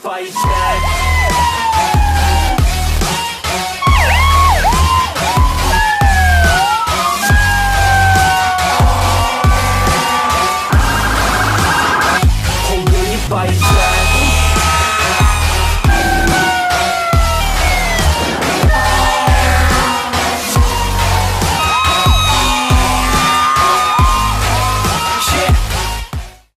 fight back.